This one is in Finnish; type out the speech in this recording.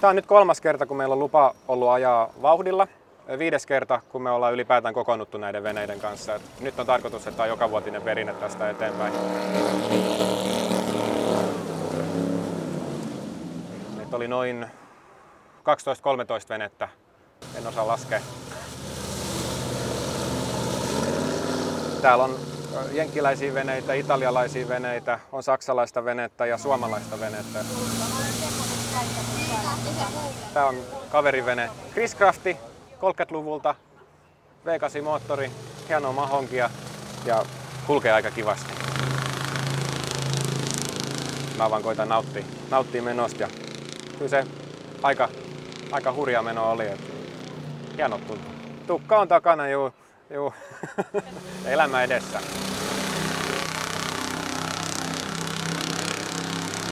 Tämä on nyt kolmas kerta, kun meillä on lupa ollut ajaa vauhdilla. Viides kerta, kun me ollaan ylipäätään kokoonnuttu näiden veneiden kanssa. Et nyt on tarkoitus, että tämä on jokavuotinen perinne tästä eteenpäin. Meitä oli noin 12-13 venettä. En osaa laskea. Täällä on jenkkiläisiä veneitä, italialaisia veneitä, on saksalaista venettä ja suomalaista venettä. Tämä on kaverivene Chris Crafti 30-luvulta, V8 moottori, hienoa mahonkia ja kulkee aika kivasti. Mä vaan koitan nauttia, nauttia menosta ja kyllä se aika, aika hurja meno oli. Et hienot tuntuu. Tukka on takana, juu, juu. Elämä edessä.